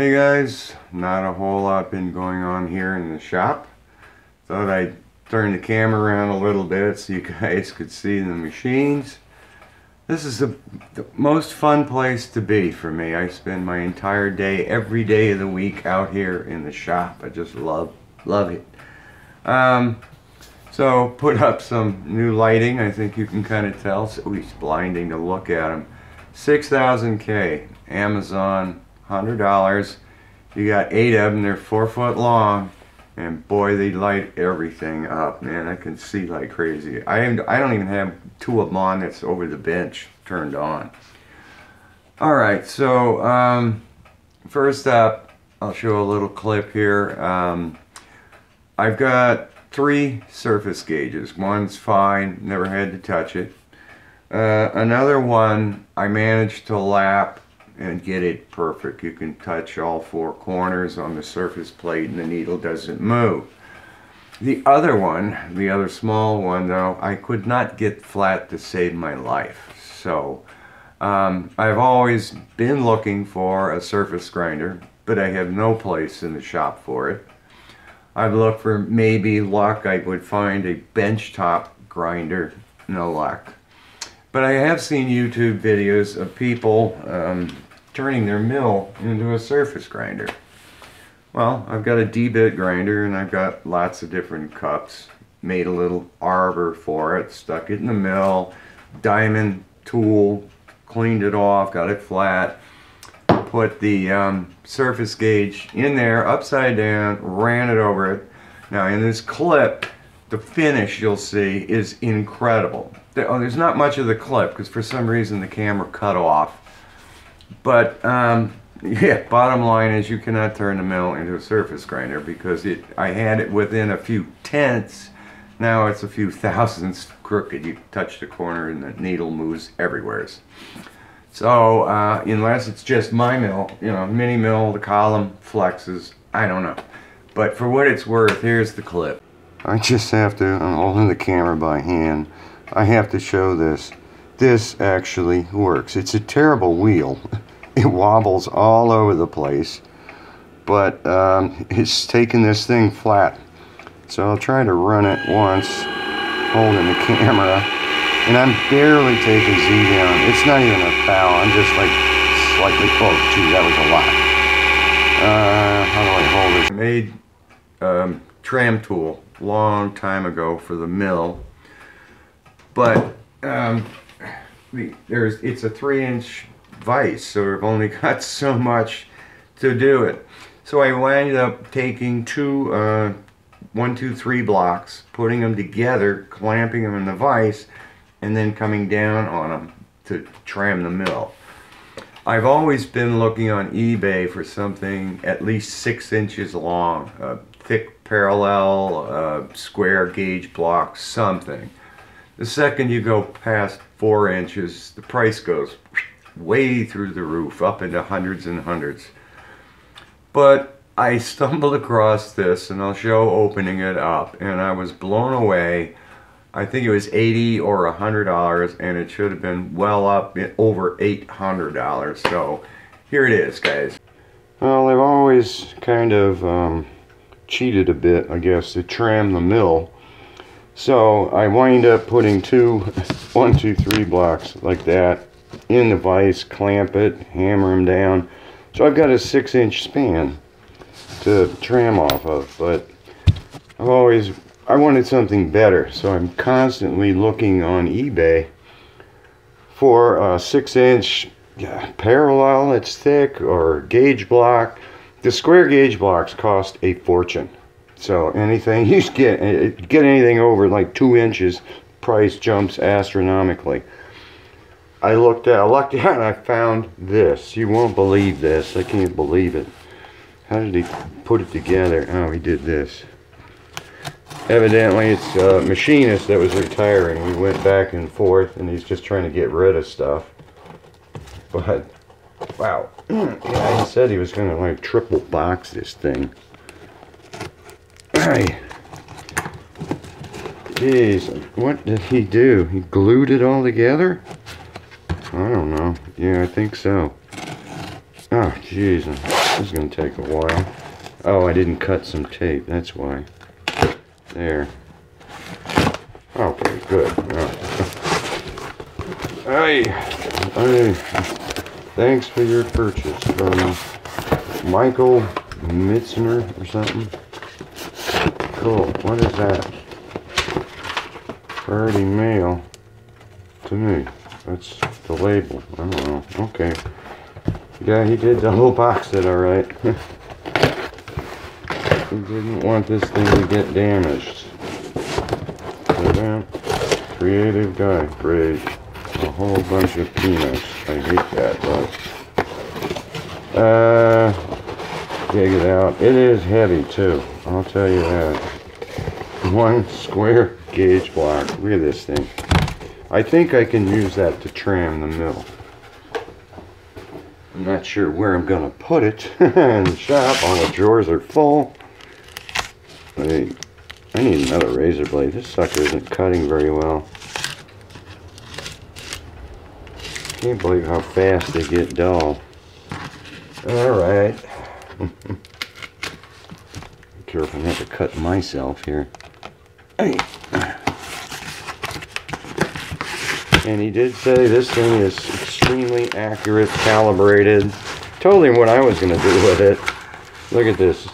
Hey guys, not a whole lot been going on here in the shop. Thought I'd turn the camera around a little bit so you guys could see the machines. This is the, the most fun place to be for me. I spend my entire day, every day of the week out here in the shop. I just love, love it. Um, so put up some new lighting. I think you can kind of tell. So it's blinding to look at them. 6000K, Amazon hundred dollars. You got eight of them. They're four foot long, and boy, they light everything up. Man, I can see like crazy. I am, I don't even have two of them on. That's over the bench turned on. All right, so um, first up, I'll show a little clip here. Um, I've got three surface gauges. One's fine, never had to touch it. Uh, another one I managed to lap and get it perfect. You can touch all four corners on the surface plate and the needle doesn't move. The other one, the other small one though, I could not get flat to save my life. So um, I've always been looking for a surface grinder, but I have no place in the shop for it. I've looked for maybe luck I would find a benchtop grinder, no luck. But I have seen YouTube videos of people um, turning their mill into a surface grinder. Well, I've got a D-bit grinder and I've got lots of different cups. Made a little arbor for it, stuck it in the mill, diamond tool, cleaned it off, got it flat, put the um, surface gauge in there upside down, ran it over it. Now in this clip, the finish you'll see is incredible. Oh, there's not much of the clip because for some reason the camera cut off but um, yeah, bottom line is you cannot turn the mill into a surface grinder because it. I had it within a few tenths. Now it's a few thousandths crooked. You touch the corner and the needle moves everywhere. So uh, unless it's just my mill, you know, mini mill, the column flexes, I don't know. But for what it's worth, here's the clip. I just have to, I'm holding the camera by hand. I have to show this this actually works. It's a terrible wheel. It wobbles all over the place, but um, it's taking this thing flat. So I'll try to run it once, holding the camera, and I'm barely taking Z down. It's not even a foul. I'm just like slightly, oh gee, that was a lot. Uh, how do I hold it? I made um, tram tool long time ago for the mill, but um, there's it's a three inch vise so I've only got so much to do it. So I wound up taking two uh, one two three blocks putting them together clamping them in the vise and then coming down on them to tram the mill. I've always been looking on eBay for something at least six inches long a thick parallel uh, square gauge block something. The second you go past four inches, the price goes way through the roof, up into hundreds and hundreds. But I stumbled across this, and I'll show opening it up, and I was blown away. I think it was 80 or a $100, and it should have been well up over $800. So here it is, guys. Well, they've always kind of um, cheated a bit, I guess, to tram the mill so I wind up putting two, one, two, three blocks like that in the vise, clamp it, hammer them down. So I've got a six inch span to tram off of, but I've always, I wanted something better. So I'm constantly looking on eBay for a six inch yeah, parallel that's thick or gauge block. The square gauge blocks cost a fortune. So anything you get get anything over like two inches, price jumps astronomically. I looked at I looked at and I found this. You won't believe this. I can't believe it. How did he put it together? Oh, he did this. Evidently, it's a machinist that was retiring. We went back and forth, and he's just trying to get rid of stuff. But, wow. yeah, he said he was going to, like, triple box this thing. Hey. Jeez, what did he do? He glued it all together? I don't know. Yeah, I think so. Oh, jeez. This is going to take a while. Oh, I didn't cut some tape. That's why. There. Oh, okay, good. Hey, hey, thanks for your purchase from Michael Mitzner or something. Cool. What is that? Priority mail to me. That's the label. I don't know. Okay. Yeah, he did the whole box it alright. he didn't want this thing to get damaged. So creative guy, great. A whole bunch of peanuts. I hate that, but uh dig it out. It is heavy too, I'll tell you that. One square gauge block. Look at this thing. I think I can use that to tram the mill. I'm not sure where I'm going to put it in the shop. All the drawers are full. I, I need another razor blade. This sucker isn't cutting very well. Can't believe how fast they get dull. Alright. Careful not to cut myself here. Hey. And he did say this thing is extremely accurate, calibrated. Him what I was going to do with it. Look at this.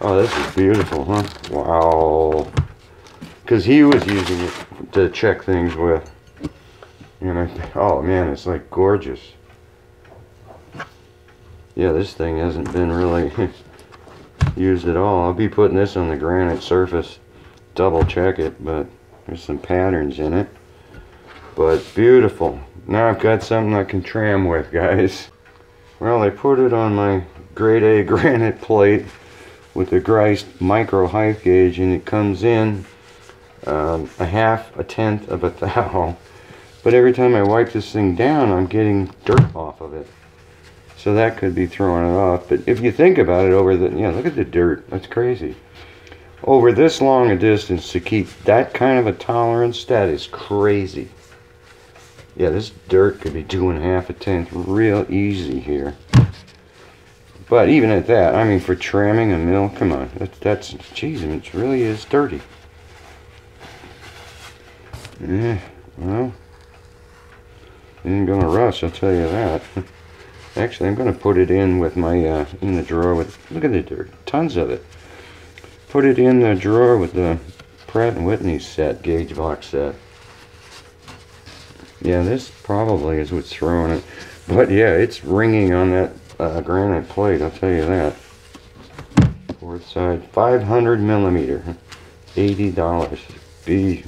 Oh, this is beautiful, huh? Wow. Because he was using it to check things with. You know, oh man, it's like gorgeous. Yeah, this thing hasn't been really used at all. I'll be putting this on the granite surface. Double check it, but there's some patterns in it. But beautiful. Now I've got something I can tram with, guys. Well, I put it on my grade A granite plate with the Greist micro height gauge and it comes in um, a half, a tenth of a thou. But every time I wipe this thing down, I'm getting dirt off of it. So that could be throwing it off. But if you think about it over the, yeah, look at the dirt. That's crazy. Over this long a distance to keep that kind of a tolerance, that is crazy. Yeah, this dirt could be doing half a tenth real easy here. But even at that, I mean, for tramming a mill, come on. That's, that's geez, it really is dirty. Yeah, well, ain't gonna rust, I'll tell you that. Actually, I'm to put it in with my, uh, in the drawer with, look at the dirt, tons of it. Put it in the drawer with the Pratt & Whitney set, gauge box set. Yeah, this probably is what's throwing it. But yeah, it's ringing on that uh, granite plate, I'll tell you that. Fourth side, 500 millimeter, $80. B,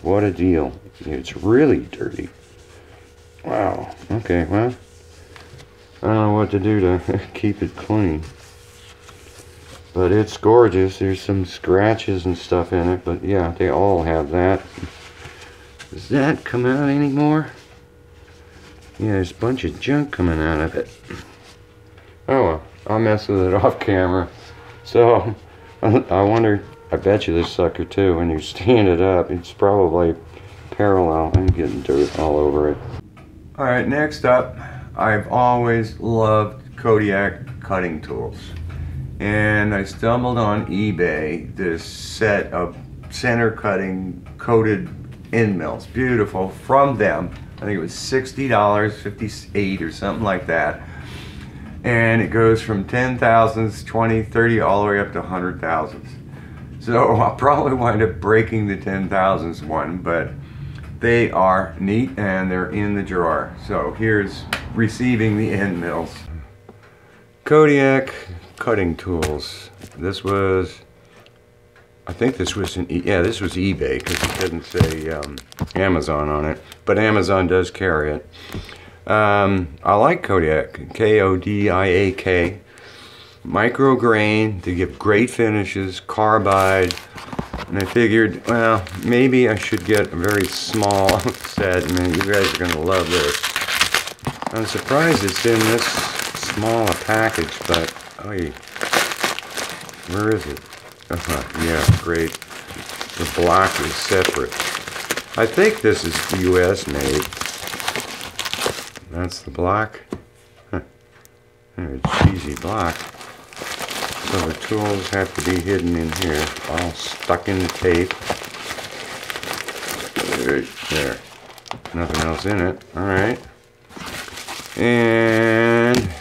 what a deal. It's really dirty. Wow, okay, well. I don't know what to do to keep it clean. But it's gorgeous. There's some scratches and stuff in it, but yeah, they all have that. Does that come out anymore? Yeah, there's a bunch of junk coming out of it. Oh well, I'll mess with it off camera. So, I wonder, I bet you this sucker too, when you stand it up, it's probably parallel I'm getting dirt all over it. Alright, next up, I've always loved Kodiak cutting tools. And I stumbled on eBay this set of center cutting coated end mills. Beautiful from them. I think it was $60, 58 or something like that. And it goes from 10 thousandths, 20, 30, all the way up to 100 thousandths. So I'll probably wind up breaking the 10 thousandths one, but they are neat and they're in the drawer. So here's receiving the end mills. Kodiak cutting tools. This was, I think this was an, e yeah, this was eBay because it doesn't say um, Amazon on it, but Amazon does carry it. Um, I like Kodiak, K-O-D-I-A-K. Micro grain to give great finishes, carbide, and I figured, well, maybe I should get a very small set. I mean, you guys are going to love this. I'm surprised it's in this small a package, but, oh, where is it? Uh -huh, yeah, great. The block is separate. I think this is US made. That's the block. Huh. cheesy block. So the tools have to be hidden in here, all stuck in the tape. Right there. Nothing else in it. Alright. And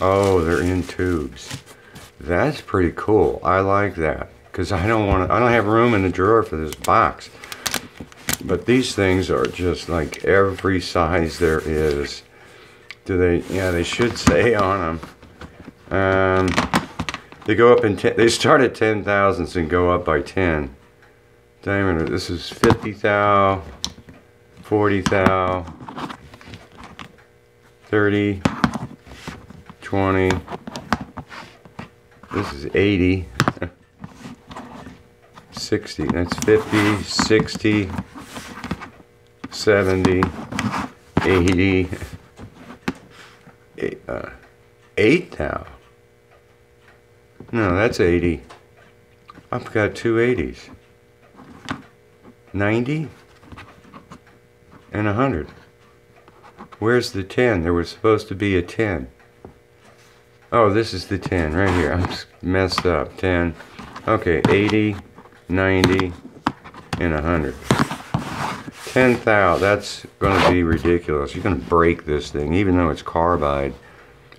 oh, they're in tubes. That's pretty cool. I like that. Because I don't want to, I don't have room in the drawer for this box. But these things are just like every size there is. Do they, yeah, they should say on them. Um, they go up in, ten, they start at 10 thousandths and go up by 10. Diameter, this is 50 thou, 40 thou, 30, 20, this is 80, 60, that's 50, 60, 70, 80, eight, uh, 8 thou. No, that's 80. I've got two 80s. 90 and 100. Where's the 10? There was supposed to be a 10. Oh, this is the 10 right here. I'm messed up. 10. Okay, 80, 90, and 100. 10,000. That's going to be ridiculous. You're going to break this thing, even though it's carbide.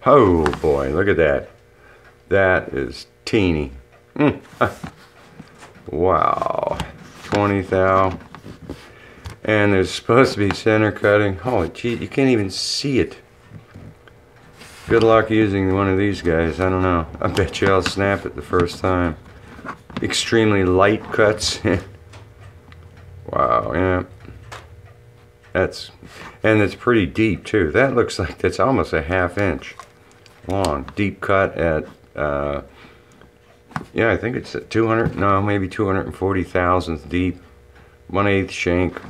Oh, boy. Look at that. That is teeny. Mm. wow. 20 thou. And there's supposed to be center cutting. Holy gee, you can't even see it. Good luck using one of these guys. I don't know. I bet you I'll snap it the first time. Extremely light cuts. wow, yeah. That's, and it's pretty deep too. That looks like that's almost a half inch long. Deep cut at, uh, yeah, I think it's at 200, no, maybe 240 thousandths deep. 1 8 shank.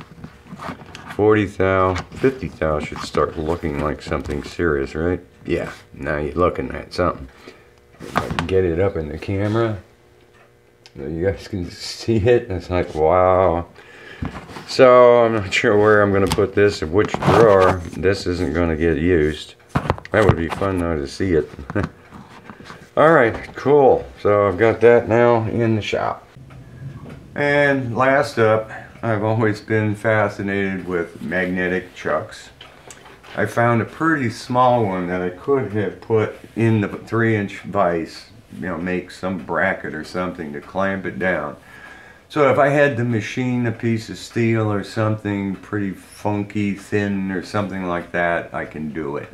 40 thou, 50 thou should start looking like something serious, right? Yeah, now you're looking at something. If I can get it up in the camera, you guys can see it. It's like, wow. So I'm not sure where I'm going to put this, in which drawer. This isn't going to get used. That would be fun though to see it. Alright, cool. So I've got that now in the shop. And last up, I've always been fascinated with magnetic chucks. I found a pretty small one that I could have put in the 3 inch vise, you know, make some bracket or something to clamp it down. So if I had to machine a piece of steel or something pretty funky, thin or something like that, I can do it.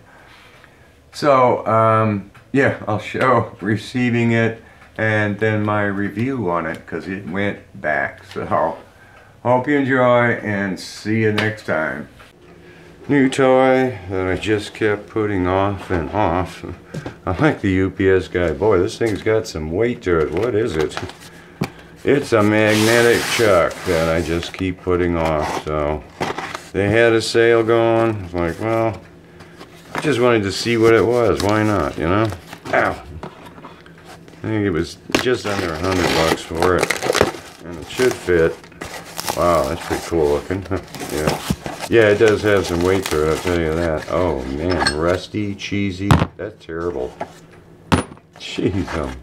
So, um, yeah, I'll show receiving it and then my review on it because it went back. So, hope you enjoy and see you next time. New toy that I just kept putting off and off. I like the UPS guy. Boy, this thing's got some weight to it. What is it? It's a magnetic chuck that I just keep putting off. So, they had a sale going. like, well, I just wanted to see what it was. Why not, you know? Ow. I think it was just under a hundred bucks for it. And it should fit. Wow, that's pretty cool looking. yeah. Yeah, it does have some weight to it, I'll tell you that. Oh man, rusty, cheesy. That's terrible. Jeez, um,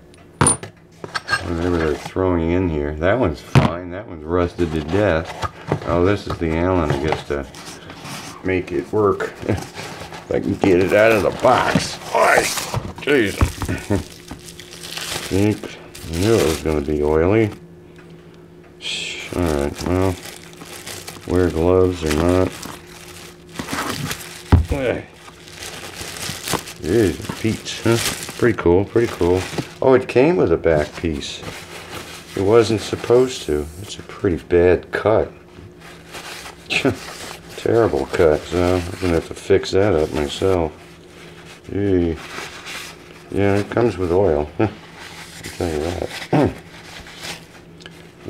whatever they're throwing in here. That one's fine. That one's rusted to death. Oh, this is the Allen I guess to make it work. if I can get it out of the box. Oh, jeez. I knew it was going to be oily. Alright, well, wear gloves or not. Jeez, Pete's, huh? Pretty cool, pretty cool. Oh, it came with a back piece. It wasn't supposed to. It's a pretty bad cut. Terrible cut, so I'm going to have to fix that up myself. Gee. Yeah, it comes with oil. I'll tell you that.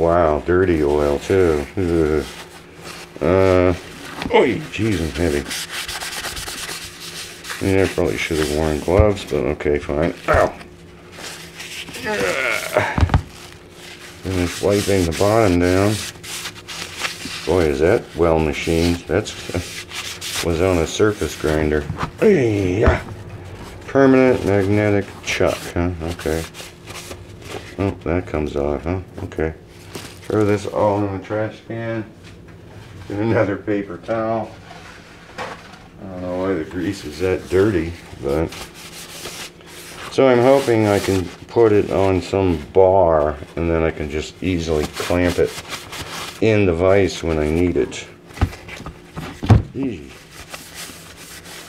wow, dirty oil too. Uh, oh, jeez, I'm heavy. Yeah, I probably should have worn gloves, but okay, fine. Ow. Finish wiping the bottom down. Boy, is that well machined. That's was on a surface grinder. Yeah. Permanent magnetic chuck, huh? Okay. Oh, that comes off, huh? Okay. Throw this all in the trash can. And another paper towel. I don't know why the grease is that dirty, but... So I'm hoping I can put it on some bar and then I can just easily clamp it in the vise when I need it.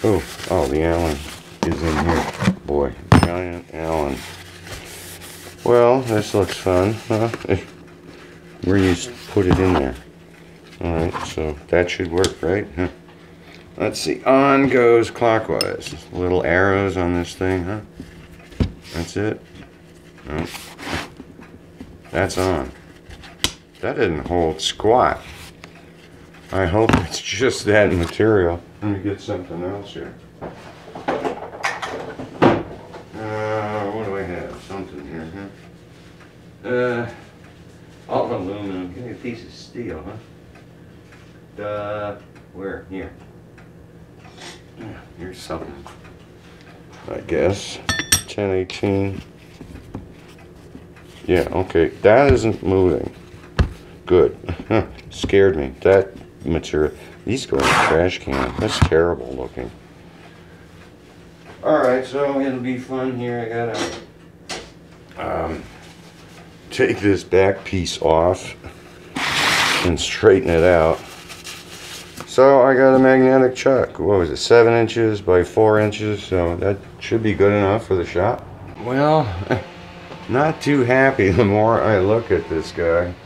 Oh, oh, the Allen is in here. Boy, giant Allen. Well, this looks fun, huh? Where you put it in there. Alright, so that should work, right? Huh. Let's see, on goes clockwise. Little arrows on this thing, huh? That's it. Oh. That's on. That didn't hold squat. I hope it's just that material. Let me get something else here. Steel, huh? Uh, where? Here. Yeah, here's something. I guess. 1018. Yeah, okay. That isn't moving. Good. Scared me. That material. These go in the trash can. That's terrible looking. Alright, so it'll be fun here. I gotta um, take this back piece off and straighten it out. So I got a magnetic chuck. What was it? Seven inches by four inches. So that should be good enough for the shop. Well, not too happy the more I look at this guy.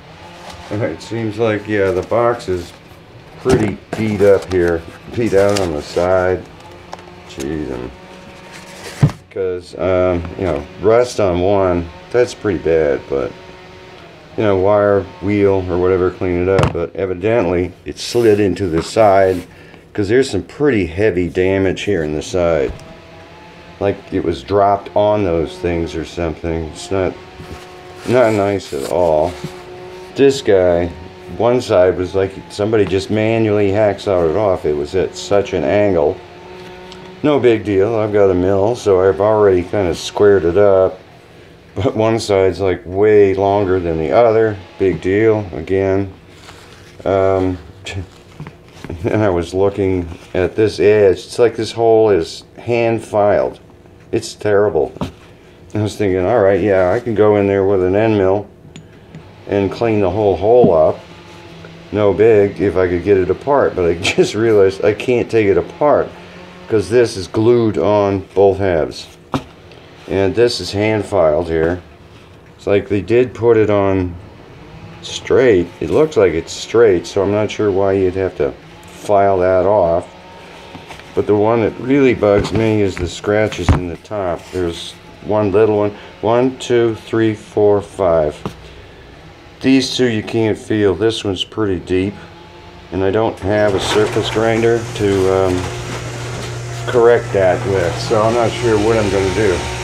It seems like, yeah, the box is pretty beat up here. Beat out on the side. Jeez, because, um, you know, rust on one, that's pretty bad, but, you know, wire, wheel, or whatever, clean it up. But evidently, it slid into the side, because there's some pretty heavy damage here in the side. Like it was dropped on those things or something. It's not, not nice at all. This guy, one side was like somebody just manually hacksawed it off. It was at such an angle no big deal. I've got a mill, so I've already kind of squared it up. But one side's like way longer than the other. Big deal, again. Um, and I was looking at this edge. It's like this hole is hand filed. It's terrible. I was thinking, all right, yeah, I can go in there with an end mill and clean the whole hole up. No big if I could get it apart. But I just realized I can't take it apart because this is glued on both halves and this is hand filed here. It's like they did put it on straight. It looks like it's straight so I'm not sure why you'd have to file that off. But the one that really bugs me is the scratches in the top. There's one little one. One two three four five. These two you can't feel. This one's pretty deep. And I don't have a surface grinder to um, correct that with. So I'm not sure what I'm going to do.